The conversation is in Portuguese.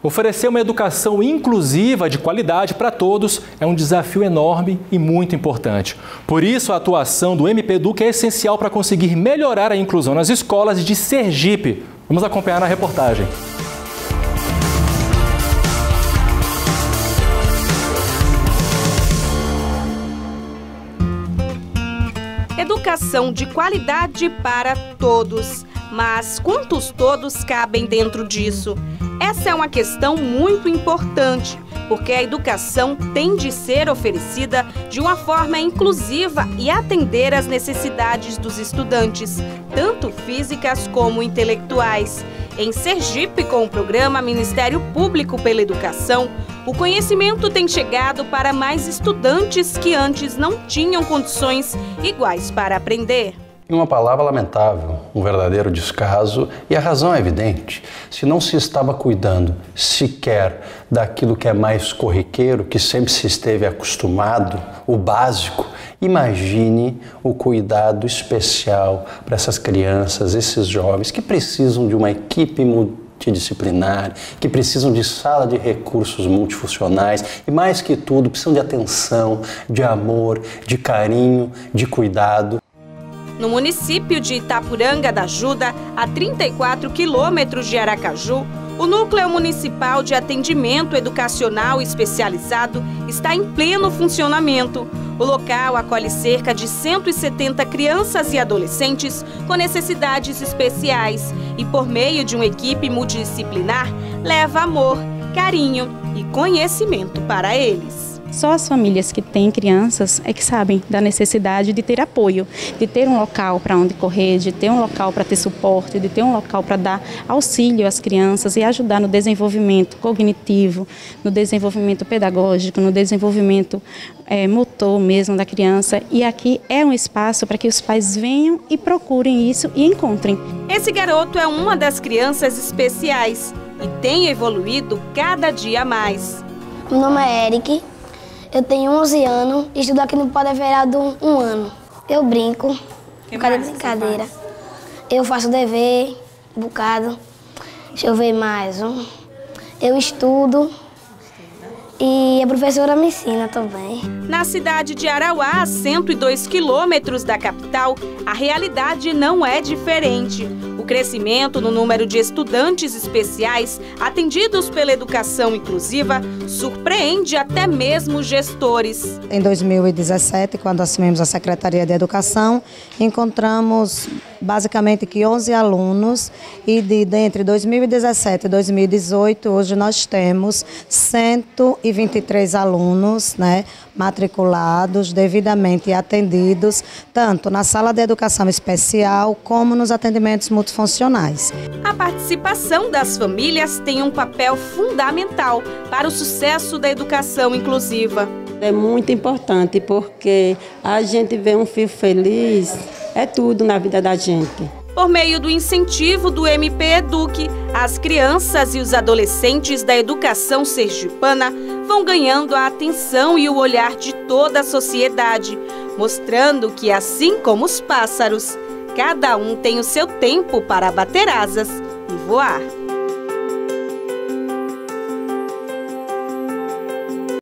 Oferecer uma educação inclusiva de qualidade para todos é um desafio enorme e muito importante. Por isso, a atuação do MPEDUC é essencial para conseguir melhorar a inclusão nas escolas de Sergipe. Vamos acompanhar na reportagem. Educação de qualidade para todos. Mas quantos todos cabem dentro disso? Essa é uma questão muito importante, porque a educação tem de ser oferecida de uma forma inclusiva e atender às necessidades dos estudantes, tanto físicas como intelectuais. Em Sergipe, com o programa Ministério Público pela Educação, o conhecimento tem chegado para mais estudantes que antes não tinham condições iguais para aprender. Em uma palavra lamentável, um verdadeiro descaso, e a razão é evidente. Se não se estava cuidando sequer daquilo que é mais corriqueiro, que sempre se esteve acostumado, o básico, imagine o cuidado especial para essas crianças, esses jovens que precisam de uma equipe multidisciplinar, que precisam de sala de recursos multifuncionais e, mais que tudo, precisam de atenção, de amor, de carinho, de cuidado. No município de Itapuranga da Ajuda, a 34 quilômetros de Aracaju, o Núcleo Municipal de Atendimento Educacional Especializado está em pleno funcionamento. O local acolhe cerca de 170 crianças e adolescentes com necessidades especiais e, por meio de uma equipe multidisciplinar, leva amor, carinho e conhecimento para eles. Só as famílias que têm crianças é que sabem da necessidade de ter apoio, de ter um local para onde correr, de ter um local para ter suporte, de ter um local para dar auxílio às crianças e ajudar no desenvolvimento cognitivo, no desenvolvimento pedagógico, no desenvolvimento é, motor mesmo da criança. E aqui é um espaço para que os pais venham e procurem isso e encontrem. Esse garoto é uma das crianças especiais e tem evoluído cada dia mais. Meu nome é Eric, eu tenho 11 anos e estudo aqui no Poder Verado um ano. Eu brinco, que um bocado de brincadeira. Eu faço dever, um bocado. Deixa eu ver mais. Um. Eu estudo. E a professora me ensina também. Na cidade de Arauá, a 102 quilômetros da capital, a realidade não é diferente. O crescimento no número de estudantes especiais atendidos pela educação inclusiva surpreende até mesmo gestores. Em 2017, quando assumimos a Secretaria de Educação, encontramos basicamente que 11 alunos e de, de entre 2017 e 2018, hoje nós temos 123 alunos, né, matriculados, devidamente atendidos, tanto na sala de educação especial como nos atendimentos multifuncionais. A participação das famílias tem um papel fundamental para o sucesso da educação inclusiva. É muito importante porque a gente vê um filho feliz, é tudo na vida da gente. Por meio do incentivo do MP Eduque, as crianças e os adolescentes da educação sergipana vão ganhando a atenção e o olhar de toda a sociedade, mostrando que, assim como os pássaros, cada um tem o seu tempo para bater asas e voar.